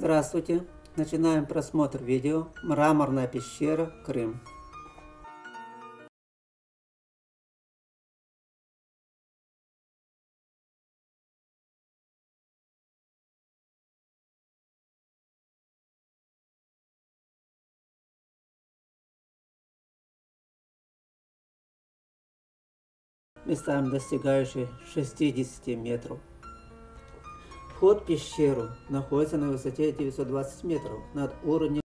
Здравствуйте! Начинаем просмотр видео «Мраморная пещера, Крым». местами достигающие 60 метров. Вход в пещеру находится на высоте 920 метров над уровнем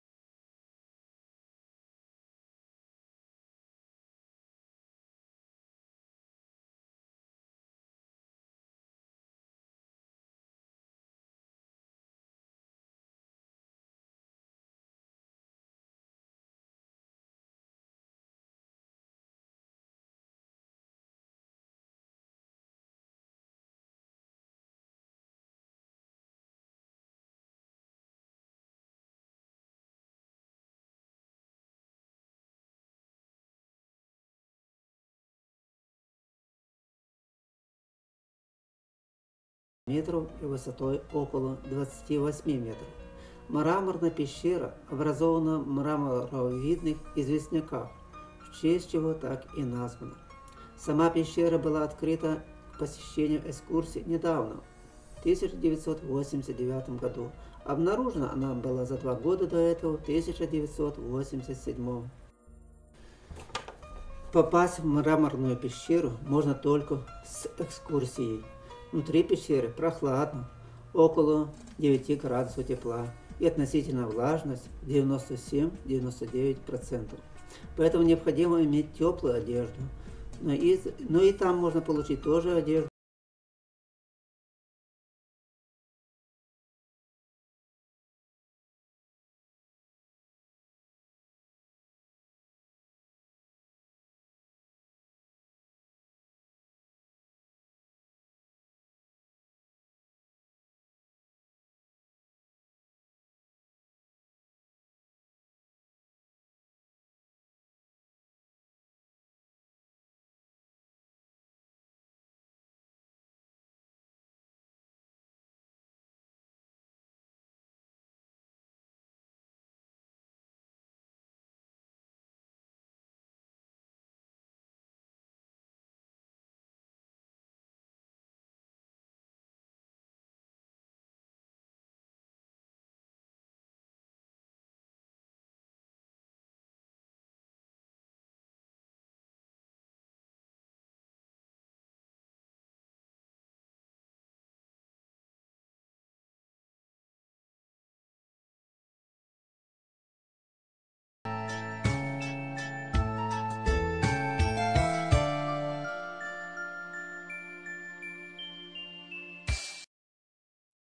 метров и высотой около 28 метров. Мраморная пещера образована в мраморовидных известняках, в честь чего так и названа. Сама пещера была открыта к посещению экскурсии недавно, в 1989 году. Обнаружена она была за два года до этого, в 1987. Попасть в мраморную пещеру можно только с экскурсией. Внутри пещеры прохладно, около 9 градусов тепла и относительная влажность 97-99%. Поэтому необходимо иметь теплую одежду. Но и, но и там можно получить тоже одежду.